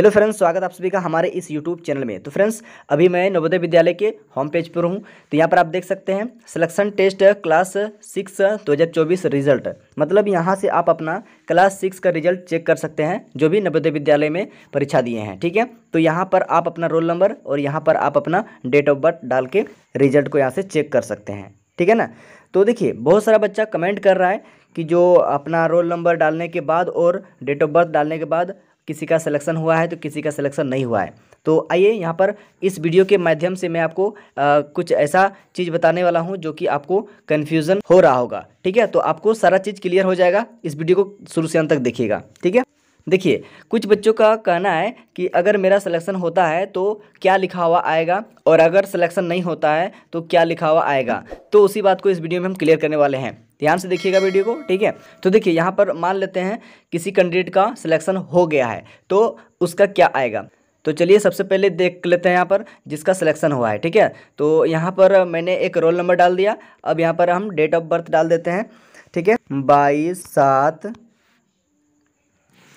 Hello friends, स्वागत आप सभी का हमारे इस यूट्यूब चैनल में। तो फ्रेंड्स, अभी मैं नवोदय विद्यालय के होम पेज पर हूँ। तो यहाँ पर आप देख सकते हैं सिलेक्शन टेस्ट क्लास सिक्स दो हज़ार चौबीस रिज़ल्ट मतलब यहाँ से आप अपना क्लास सिक्स का रिज़ल्ट चेक कर सकते हैं, जो भी नवोदय विद्यालय में परीक्षा दिए हैं, ठीक है? तो यहाँ पर आप अपना रोल नंबर और यहाँ पर आप अपना डेट ऑफ़ बर्थ डाल के रिज़ल्ट को यहाँ से चेक कर सकते हैं, ठीक है ना? तो देखिए, बहुत सारा बच्चा कमेंट कर रहा है कि जो अपना रोल नंबर डालने के बाद और डेट ऑफ़ बर्थ डालने के बाद किसी का सिलेक्शन हुआ है तो किसी का सिलेक्शन नहीं हुआ है। तो आइए यहाँ पर इस वीडियो के माध्यम से मैं आपको आ, कुछ ऐसा चीज़ बताने वाला हूँ जो कि आपको कन्फ्यूज़न हो रहा होगा। ठीक है? तो आपको सारा चीज़ क्लियर हो जाएगा। इस वीडियो को शुरू से अंत तक देखिएगा। ठीक है? देखिए कुछ बच्चों का कहना है कि अगर मेरा सिलेक्शन होता है तो क्या लिखा हुआ आएगा? और अगर सिलेक्शन नहीं होता है तो क्या लिखा हुआ आएगा? तो उसी बात को इस वीडियो में हम क्लियर करने वाले हैं। ध्यान से देखिएगा वीडियो को, ठीक है? तो देखिए, यहाँ पर मान लेते हैं किसी कैंडिडेट का सिलेक्शन हो गया है तो उसका क्या आएगा? तो चलिए सबसे पहले देख लेते हैं यहाँ पर जिसका सिलेक्शन हुआ है, ठीक है? तो यहाँ पर मैंने एक रोल नंबर डाल दिया, अब यहाँ पर हम डेट ऑफ़ बर्थ डाल देते हैं, ठीक है? बाईस सात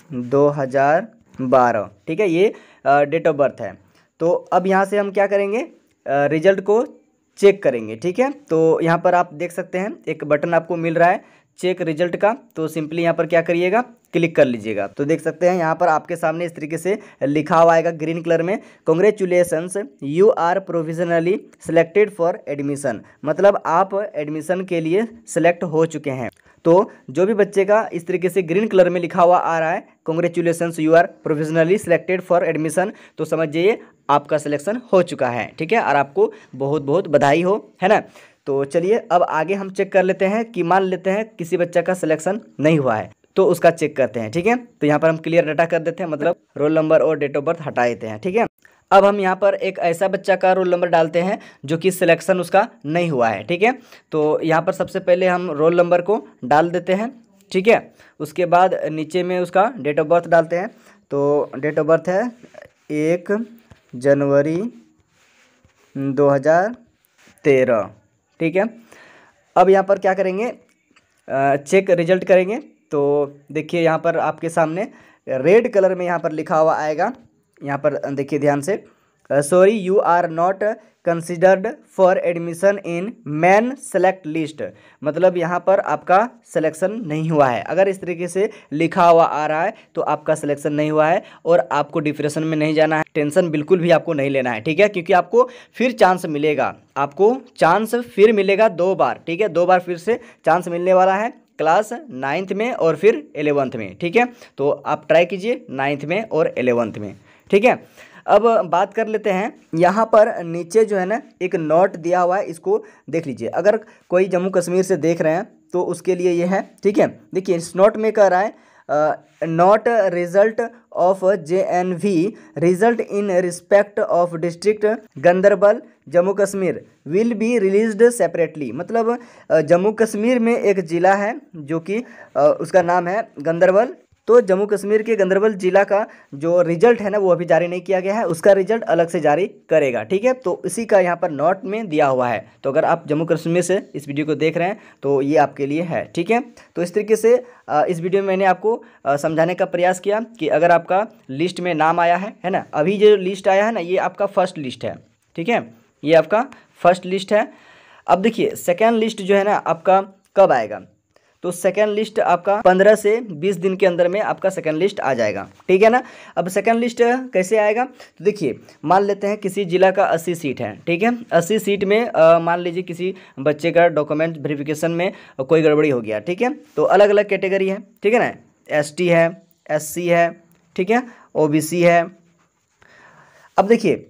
दो हज़ार बारह, ठीक है? ये डेट ऑफ़ बर्थ है। तो अब यहाँ से हम क्या करेंगे? रिज़ल्ट को चेक करेंगे, ठीक है? तो यहाँ पर आप देख सकते हैं, एक बटन आपको मिल रहा है चेक रिज़ल्ट का तो सिंपली यहाँ पर क्या करिएगा, क्लिक कर लीजिएगा। तो देख सकते हैं, यहाँ पर आपके सामने इस तरीके से लिखा हुआ आएगा ग्रीन कलर में congratulations you are provisionally selected for admission मतलब आप एडमिशन के लिए सिलेक्ट हो चुके हैं। तो जो भी बच्चे का इस तरीके से ग्रीन कलर में लिखा हुआ आ रहा है congratulation you are professionally selected for admission तो समझ जाइए आपका सिलेक्शन हो चुका है, ठीक है? और आपको बहुत बहुत बधाई हो, है ना? तो चलिए, अब आगे हम चेक कर लेते हैं कि मान लेते हैं किसी बच्चा का सिलेक्शन नहीं हुआ है तो उसका चेक करते हैं, ठीक है? तो यहाँ पर हम क्लियर डाटा कर देते हैं मतलब रोल नंबर और डेट ऑफ़ बर्थ हटा देते हैं, ठीक है? अब हम यहाँ पर एक ऐसा बच्चा का रोल नंबर डालते हैं, जो कि सिलेक्शन उसका नहीं हुआ है, ठीक है? तो यहाँ पर सबसे पहले हम रोल नंबर को डाल देते हैं, ठीक है? उसके बाद नीचे में उसका डेट ऑफ़ बर्थ डालते हैं तो डेट ऑफ़ बर्थ है एक जनवरी दो हज़ार तेरह, ठीक है? अब यहाँ पर क्या करेंगे? चेक रिज़ल्ट करेंगे तो देखिए यहाँ पर आपके सामने रेड कलर में यहाँ पर लिखा हुआ आएगा यहाँ पर देखिए ध्यान से। Sorry you are not considered for admission in main select list मतलब यहाँ पर आपका सिलेक्शन नहीं हुआ है। अगर इस तरीके से लिखा हुआ आ रहा है तो आपका सिलेक्शन नहीं हुआ है और आपको डिप्रेशन में नहीं जाना है। टेंशन बिल्कुल भी आपको नहीं लेना है, ठीक है? क्योंकि आपको फिर चांस मिलेगा। आपको चांस फिर मिलेगा दो बार, ठीक है? दो बार फिर से चांस मिलने वाला है क्लास नाइन्थ में और फिर एलेवंथ में, ठीक है? तो आप ट्राई कीजिए नाइन्थ में और एलेवंथ में। ठीक है? अब बात कर लेते हैं। यहाँ पर नीचे जो है ना, एक नोट दिया हुआ है, इसको देख लीजिए। अगर कोई जम्मू कश्मीर से देख रहे हैं तो उसके लिए ये है, ठीक है? देखिए, इस नोट में कह रहा है not result of J N V result in respect of district Ganderbal Jammu Kashmir will be released separately मतलब जम्मू कश्मीर में एक ज़िला है, जो कि उसका नाम है गंदरबल तो जम्मू कश्मीर के गंदरबल जिला का जो रिज़ल्ट है ना, वो अभी जारी नहीं किया गया है। उसका रिज़ल्ट अलग से जारी करेगा, ठीक है? तो इसी का यहाँ पर नोट में दिया हुआ है। तो अगर आप जम्मू कश्मीर से इस वीडियो को देख रहे हैं तो ये आपके लिए है, ठीक है? तो इस तरीके से इस वीडियो में मैंने आपको समझाने का प्रयास किया कि अगर आपका लिस्ट में नाम आया है है ना? अभी जो लिस्ट आया है ना, ये आपका फ़र्स्ट लिस्ट है, ठीक है? ये आपका फ़र्स्ट लिस्ट है। अब देखिए, सेकेंड लिस्ट जो है ना, आपका कब आएगा? तो सेकेंड लिस्ट आपका पंद्रह से बीस दिन के अंदर में आपका सेकेंड लिस्ट आ जाएगा। ठीक है ना? अब सेकेंड लिस्ट कैसे आएगा? तो देखिए मान लेते हैं किसी जिला का अस्सी सीट है। ठीक है? अस्सी सीट में मान लीजिए किसी बच्चे का डॉक्यूमेंट वेरिफिकेशन में कोई गड़बड़ी हो गया। ठीक है? तो अलग अलग कैटेगरी है। ठीक है ना? एसटी है एससी है ठीक है? ओबीसी है। अब देखिए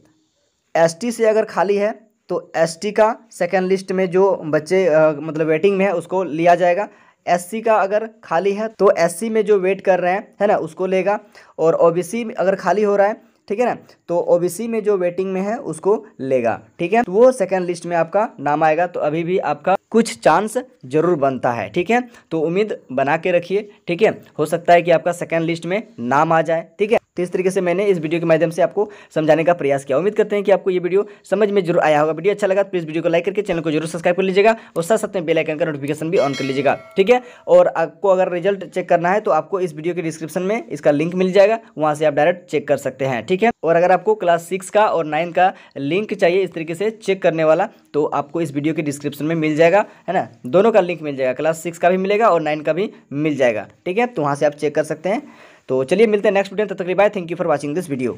एसटी से अगर खाली है तो एसटी का सेकेंड लिस्ट में जो बच्चे आ, मतलब वेटिंग में है उसको लिया जाएगा। एससी का अगर खाली है तो एससी में जो वेट कर रहे हैं, है ना, उसको लेगा। और ओबीसी अगर खाली हो रहा है, ठीक है ना तो ओबीसी में जो वेटिंग में है, उसको लेगा, ठीक है? तो वो सेकंड लिस्ट में आपका नाम आएगा तो अभी भी आपका कुछ चांस ज़रूर बनता है, ठीक है? तो उम्मीद बना के रखिए, ठीक है? हो सकता है कि आपका सेकेंड लिस्ट में नाम आ जाए, ठीक है? तो इस तरीके से मैंने इस वीडियो के माध्यम से आपको समझाने का प्रयास किया। उम्मीद करते हैं कि आपको ये वीडियो समझ में ज़रूर आया होगा। वीडियो अच्छा लगा तो प्लीज़ वीडियो को लाइक करके चैनल को ज़रूर सब्सक्राइब कर लीजिएगा और साथ साथ में बेल आइकन का नोटिफिकेशन भी ऑन कर लीजिएगा। ठीक है? और आपको अगर रिज़ल्ट चेक करना है तो आपको इस वीडियो के डिस्क्रिप्शन में इसका लिंक मिल जाएगा। वहाँ से आप डायरेक्ट चेक कर सकते हैं। ठीक है? और अगर आपको क्लास सिक्स का और नाइन का लिंक चाहिए इस तरीके से चेक करने वाला तो आपको इस वीडियो के डिस्क्रिप्शन में मिल जाएगा। है ना? दोनों का लिंक मिल जाएगा। क्लास सिक्स का भी मिलेगा और नाइन का भी मिल जाएगा। ठीक है? तो वहाँ से आप चेक कर सकते हैं। तो चलिए मिलते हैं नेक्स्ट वीडियो तक bye thank you for watching this video